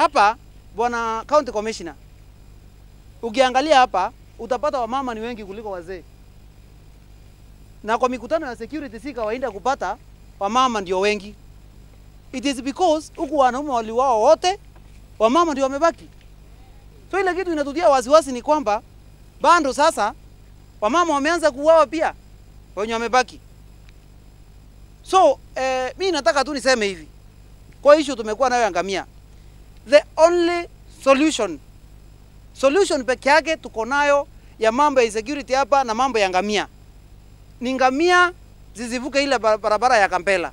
hapa bwana county commissioner, ukiangalia hapa utapata wamama ni wengi kuliko wazee, na kwa mikutano ya security si kawaida kupata wamama ndio wengi. It is because huku wanaume waliwao wote, wamama ndio wamebaki. So ile kitu inatutia wasiwasi ni kwamba bado sasa wamama wameanza kuuawa pia wenye wamebaki. So eh, mi nataka tu niseme hivi kwa hisho tumekuwa nayo ya ngamia, the only solution. Solution peke yake tuko nayo ya mambo ya insecurity hapa na mambo ya ngamia. Ni ngamia zizivuke ile barabara ya Kampela.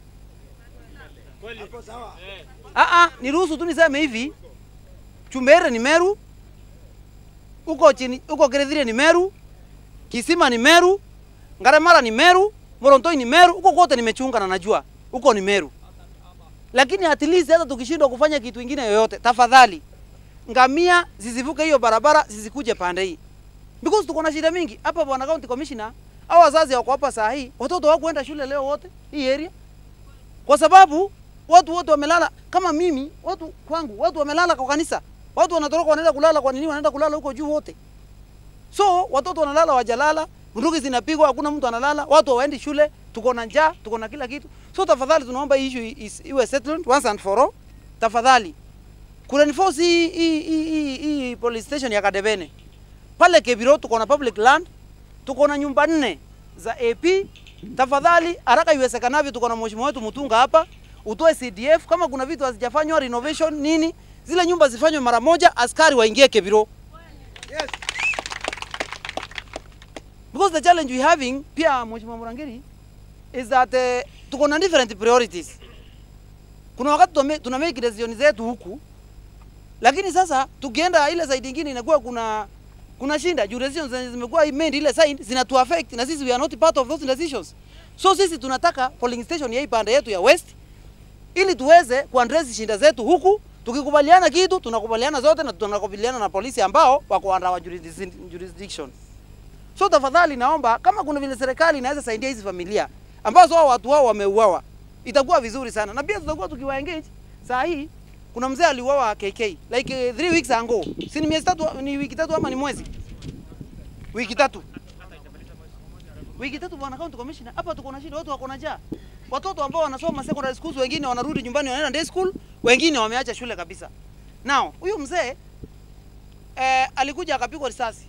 Ah, ah, niruhusu tu niseme hivi, Chumbere ni Meru, uko chini uko Kirithire ni Meru, Kisima ni Meru, Ngaremara ni Meru, Morontoi ni Meru, uko kote nimechunga na najua. Uko ni Meru. Lakini at least hata tukishindwa kufanya kitu ingine yoyote, tafadhali ngamia zisivuke hiyo barabara, zisikuje pande hii, because tuko na shida mingi hapa. Bwana county commissioner, au wazazi wako hapa saa hii, watoto hawakuenda shule leo wote hii area, kwa sababu watu wote wamelala. Kama mimi, watu kwangu, watu wamelala kwa kanisa, watu wanatoroka wanaenda kulala. Kwa nini wanaenda kulala huko juu wote? So watoto wanalala, wajalala, bunduki zinapigwa, hakuna mtu analala, watu hawaendi shule, tuko na njaa, tuko na kila kitu. So tafadhali tunaomba issue is- iwe settled once and for all. Tafadhali kurenforce enforce hii hii hii- hii police station ya Kadebene pale Kebiro, tuko na public land, tuko na nyumba nne za AP. Tafadhali haraka iwezekanavyo, tuko na mheshimiwa wetu Mutunga hapa, utoe CDF kama kuna vitu hazijafanywa renovation nini, zile nyumba zifanywe mara moja, askari waingie Kebiro. because the challenge we having pia mheshimiwa Murangiri is that uh, tuko na different priorities. Kuna wakati tuna make decision zetu huku, lakini sasa tukienda ile side nyingine inakuwa kuna kuna shinda juu decisions zenye zimekuwa made ile side zinatu affect na sisi we are not part of those decisions. So sisi tunataka polling station ya ipande pande yetu ya west ili tuweze kuaddress shinda zetu huku. Tukikubaliana kitu tunakubaliana zote na tunakubaliana na polisi ambao wako under wa jurisdiction. So tafadhali naomba kama kuna vile serikali inaweza saidia hizi familia ambazo hao watu hao wameuawa, itakuwa vizuri sana, na pia tutakuwa tukiwa engage. Saa hii kuna mzee aliuawa KK like uh, three weeks ago, si ni miezi tatu, ni wiki tatu ama ni mwezi? Wiki tatu, wiki tatu, bwana county commissioner. Hapa tuko na shida, watu wako na njaa, watoto ambao wanasoma secondary schools, wengine wanarudi nyumbani wanaenda day school, wengine wameacha shule kabisa. Now huyu mzee eh, alikuja akapigwa risasi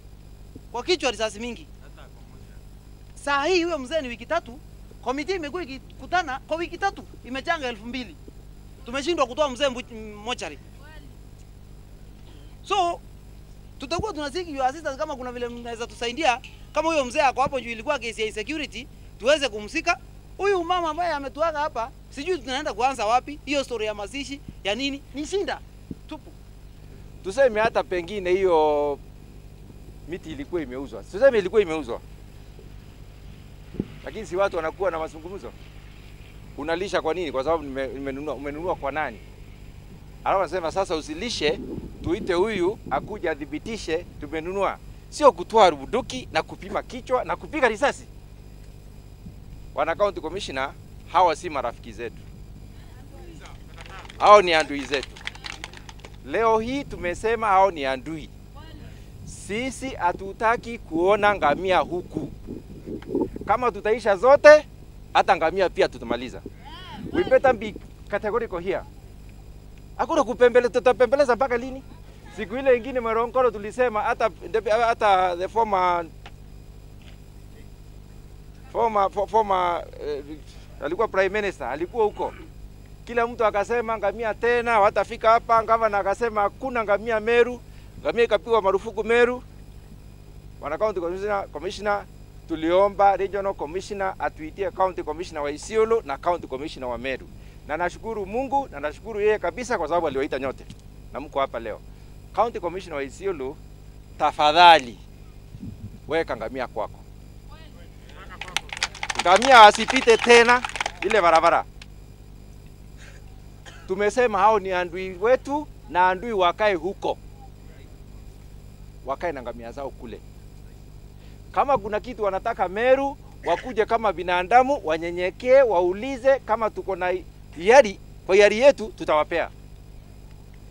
kwa kichwa, risasi mingi. Saa hii huyo mzee ni wiki tatu, komiti imekuwa ikikutana kwa wiki tatu, imechanga elfu mbili tumeshindwa kutoa mzee mochari. So tutakuwa tunasiki your assistance, kama kuna vile mnaweza tusaidia, kama huyo mzee ako hapo juu, ilikuwa kesi ya insecurity, tuweze kumsika huyu mama ambaye ametuaga hapa. Sijui tunaenda kuanza wapi, hiyo story ya mazishi ya nini, ni shinda tupu. tuseme hata pengine hiyo miti ilikuwa imeuzwa, tuseme ilikuwa imeuzwa, lakini si watu wanakuwa na mazungumzo. Unalisha kwa nini? Kwa sababu nime- nimenunua. Umenunua kwa nani? Alafu anasema sasa usilishe, tuite huyu akuja athibitishe tumenunua, sio kutoa rubuduki na kupima kichwa na kupiga risasi. Wana county commissioner, hawa si marafiki zetu, hao ni andui zetu. Leo hii tumesema hao ni andui Sisi hatutaki kuona ngamia huku. Kama tutaisha zote, hata ngamia pia tutamaliza. We better be categorical here. Hakuna kupembele, tutapembeleza mpaka lini? Siku ile ingine Morogoro tulisema hata hata the former former fo- former uh, alikuwa prime minister alikuwa huko kila mtu akasema ngamia tena watafika hapa. Gavana akasema hakuna ngamia Meru, ngamia ikapigwa marufuku Meru. Wana county commissioner, commissioner tuliomba regional commissioner atuitie county commissioner wa Isiolo na county commissioner wa Meru, na nashukuru Mungu na nashukuru yeye kabisa kwa sababu aliwaita nyote. Na mko hapa leo. County commissioner wa Isiolo, tafadhali weka ngamia kwako, ngamia asipite tena ile barabara. Tumesema hao ni andui wetu na andui wakae huko, wakae na ngamia zao kule. Kama kuna kitu wanataka Meru, wakuje kama binadamu, wanyenyekee, waulize. Kama tuko na hiari, kwa hiari yetu tutawapea.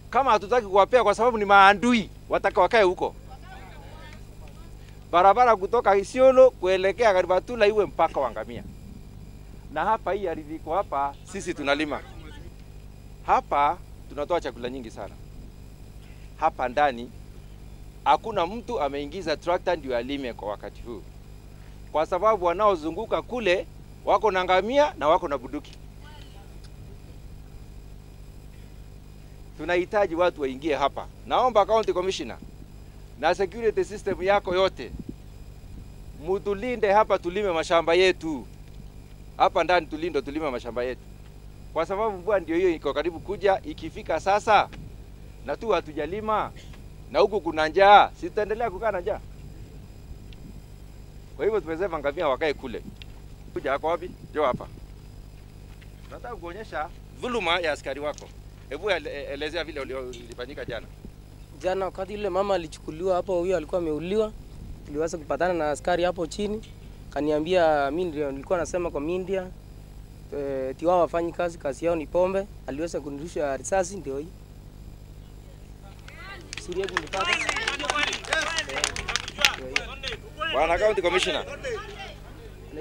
kama hatutaki kuwapea kwa sababu ni maandui, wataka wakae huko. Barabara kutoka Isiolo kuelekea Karibatula iwe mpaka Wangamia, na hapa hii ardhi iko hapa, sisi tunalima hapa, tunatoa chakula nyingi sana hapa ndani. Hakuna mtu ameingiza trakta ndio alime kwa wakati huu, kwa sababu wanaozunguka kule wako na ngamia na wako na buduki. tunahitaji watu waingie hapa. Naomba county commissioner na security system yako yote mutulinde hapa, tulime mashamba yetu hapa ndani, tulindo tulime mashamba yetu, kwa sababu mvua ndio hiyo iko karibu kuja. Ikifika sasa na tu hatujalima na huku kuna njaa, si tutaendelea kukaa na njaa? Kwa hivyo tumesema ngamia wakae kule. Kuja wako wapi? Njoo hapa, nataka kuonyesha dhuluma ya askari wako. Hebu ele- elezea vile ulifanyika jana. Jana wakati yule mama alichukuliwa hapo, huyo alikuwa ameuliwa, tuliweza kupatana na askari hapo chini, kaniambia mimi ndio nilikuwa nasema kwa media eh, tiwao wafanyi kazi, kazi yao ni pombe. Aliweza kunirusha risasi, ndio hii Siri nipate. Bwana County Commissioner,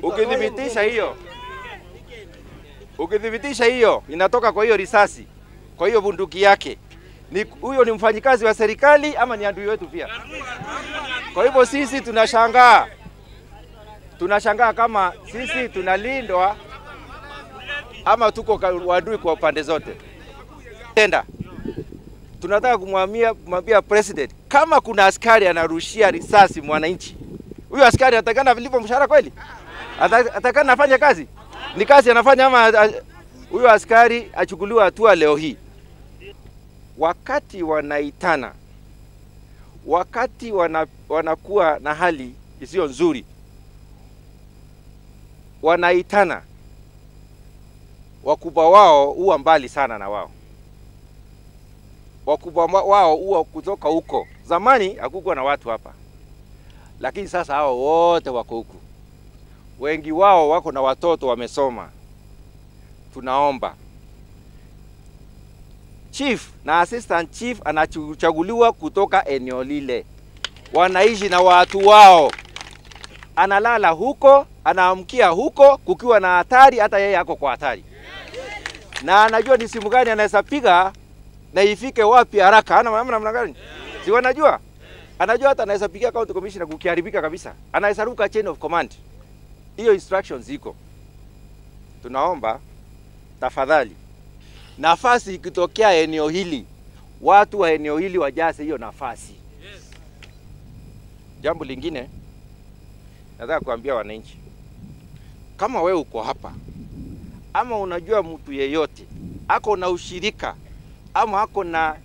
ukithibitisha hiyo ukidhibitisha hiyo inatoka kwa hiyo risasi, kwa hiyo bunduki yake, ni huyo ni mfanyikazi wa serikali ama ni adui wetu pia? Kwa hivyo sisi tunashangaa, tunashangaa kama sisi tunalindwa ama tuko wadui kwa pande zote. Tenda tunataka kumwambia kumwambia president kama kuna askari anarushia risasi mwananchi, huyo askari atakana vilivyo mshahara kweli? Ata- Atakana afanye kazi? Ni kazi anafanya ama huyo askari achukuliwe hatua leo hii? Wakati wanaitana, wakati wana, wanakuwa na hali isiyo nzuri, wanaitana, wakubwa wao huwa mbali sana na wao wakubwa wao huwa kutoka huko. Zamani hakukuwa na watu hapa, lakini sasa hao wote wako huku, wengi wao wako na watoto wamesoma. Tunaomba. Chief na assistant chief anachaguliwa kutoka eneo lile, wanaishi na watu wao, analala huko, anaamkia huko, kukiwa na hatari, hata yeye ako kwa hatari, na anajua ni simu gani anaweza piga na ifike wapi haraka. Ana namna namna gani? Si wanajua? Anajua hata anaweza pigia county commissioner kukiharibika kabisa. Anaweza ruka chain of command. Hiyo instructions ziko. Tunaomba tafadhali, nafasi ikitokea eneo hili, watu wa eneo hili wajaze hiyo nafasi. Yes. Jambo lingine nataka kuambia wananchi, kama wewe uko hapa ama unajua mtu yeyote ako na ushirika ama ako na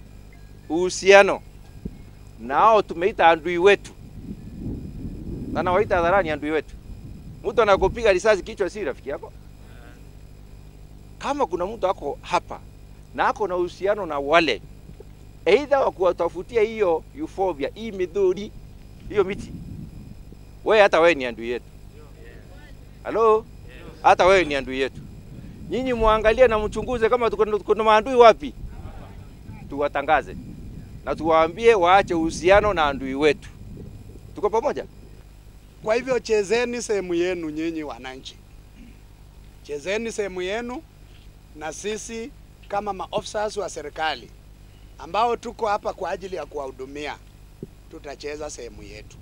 uhusiano na hao tumeita adui wetu, na nawaita hadharani adui wetu. Mtu anakupiga risasi kichwa, si rafiki yako. Kama kuna mtu ako hapa na ako na uhusiano na wale, aidha wa kuwatafutia hiyo euphorbia, hii midhuri, hiyo miti, wewe hata wewe ni adui yetu. Halo, hata wewe ni adui yetu. Nyinyi muangalie na mchunguze kama tuko na maadui wapi tuwatangaze na tuwaambie waache uhusiano na adui wetu. Tuko pamoja? Kwa hivyo chezeni sehemu yenu nyinyi wananchi, chezeni sehemu yenu, na sisi kama maofisa wa serikali ambao tuko hapa kwa ajili ya kuwahudumia, tutacheza sehemu yetu,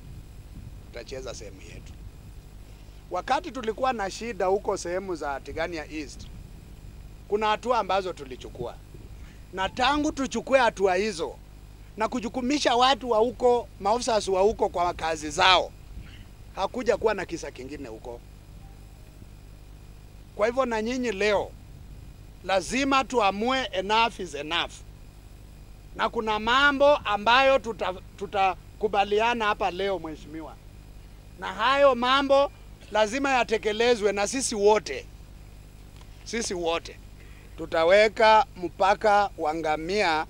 tutacheza sehemu yetu. Wakati tulikuwa na shida huko sehemu za Tigania East, kuna hatua ambazo tulichukua, na tangu tuchukue hatua hizo na kujukumisha watu wa huko, maofisa wa huko kwa kazi zao, hakuja kuwa na kisa kingine huko. Kwa hivyo na nyinyi leo lazima tuamue enough is enough, na kuna mambo ambayo tutakubaliana tuta- hapa leo mheshimiwa, na hayo mambo lazima yatekelezwe na sisi wote, sisi wote tutaweka mpaka wa ngamia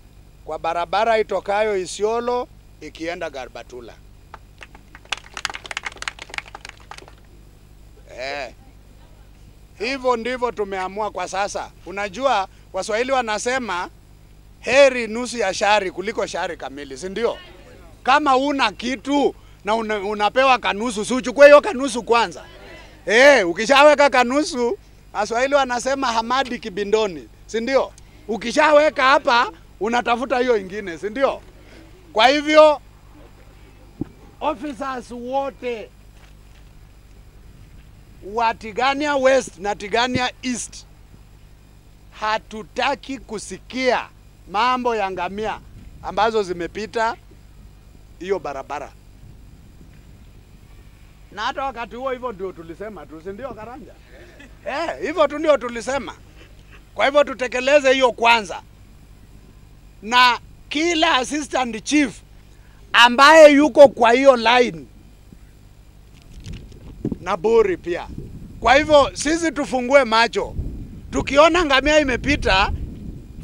kwa barabara itokayo Isiolo ikienda Garbatula. Eh. Hivyo ndivyo tumeamua kwa sasa. Unajua Waswahili wanasema heri nusu ya shari kuliko shari kamili, si ndio? Kama una kitu na una, unapewa kanusu, si uchukue hiyo kanusu kwanza. Eh, ukishaweka kanusu, Waswahili wanasema hamadi kibindoni, si ndio? Ukishaweka hapa unatafuta hiyo ingine, si ndio? Kwa hivyo officers wote wa Tigania West na Tigania East hatutaki kusikia mambo ya ngamia ambazo zimepita hiyo barabara. Na hata wakati huo hivyo ndio tulisema tu, si ndio Karanja? Eh, hivyo tu ndio tulisema. Kwa hivyo tutekeleze hiyo kwanza, na kila assistant chief ambaye yuko kwa hiyo line na buri pia. Kwa hivyo sisi tufungue macho, tukiona ngamia imepita,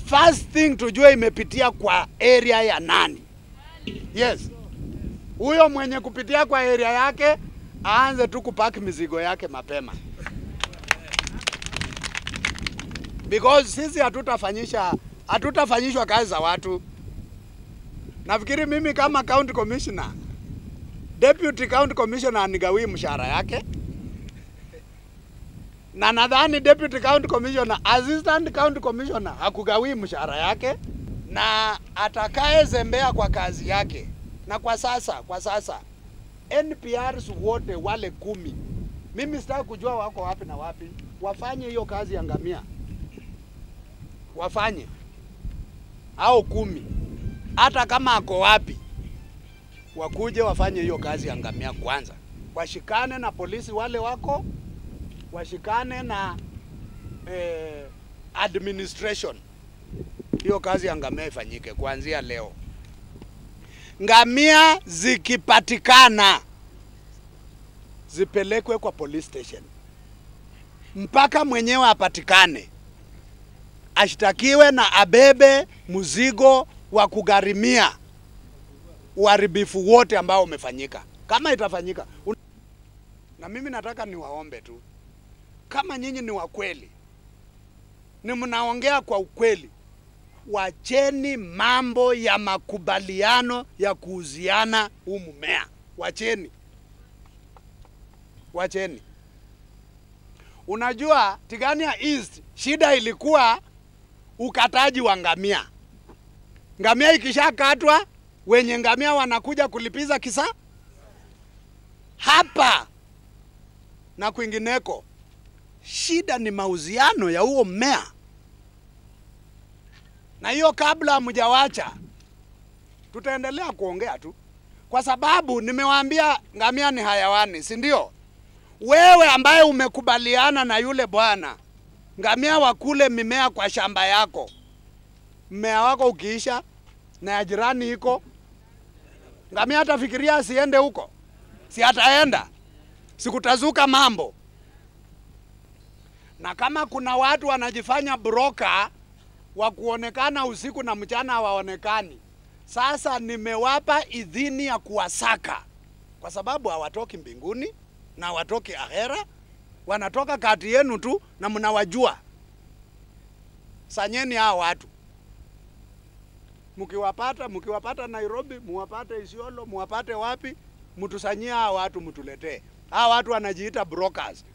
first thing tujue imepitia kwa area ya nani. Yes, huyo mwenye kupitia kwa area yake aanze tu kupaki mizigo yake mapema, because sisi hatutafanyisha hatutafanyishwa kazi za watu. Nafikiri mimi kama county commissioner, deputy county commissioner anigawii mshahara yake, na nadhani deputy county commissioner, assistant county commissioner hakugawii mshahara yake, na atakaye zembea kwa kazi yake. Na kwa sasa, kwa sasa NPRs wote wale kumi, mimi sitaki kujua wako wapi na wapi, wafanye hiyo kazi ya ngamia, wafanye au kumi hata kama ako wapi, wakuje wafanye hiyo kazi ya ngamia kwanza, washikane na polisi wale wako, washikane na eh, administration. Hiyo kazi ya ngamia ifanyike kuanzia leo. Ngamia zikipatikana zipelekwe kwa police station mpaka mwenyewe apatikane, ashtakiwe na abebe mzigo wa kugharimia uharibifu wote ambao umefanyika, kama itafanyika. Na mimi nataka niwaombe tu, kama nyinyi ni wa kweli, ni mnaongea kwa ukweli, wacheni mambo ya makubaliano ya kuuziana huu mmea, wacheni, wacheni. Unajua Tigania East shida ilikuwa ukataji wa ngamia. Ngamia ikishakatwa, wenye ngamia wanakuja kulipiza kisa hapa na kwingineko. Shida ni mauziano ya huo mmea, na hiyo kabla mjawacha, tutaendelea kuongea tu, kwa sababu nimewaambia ngamia ni hayawani, si ndio? Wewe ambaye umekubaliana na yule bwana ngamia wakule mimea kwa shamba yako, mmea wako ukiisha na ya jirani iko, ngamia atafikiria asiende huko? Si ataenda, sikutazuka mambo. Na kama kuna watu wanajifanya broker wa kuonekana usiku na mchana hawaonekani, sasa nimewapa idhini ya kuwasaka, kwa sababu hawatoki mbinguni na hawatoki ahera, wanatoka kati yenu tu na mnawajua. Sanyeni hao watu, mkiwapata mkiwapata Nairobi, muwapate Isiolo, muwapate wapi, mtusanyie hao watu, mtuletee. Hao watu wanajiita brokers,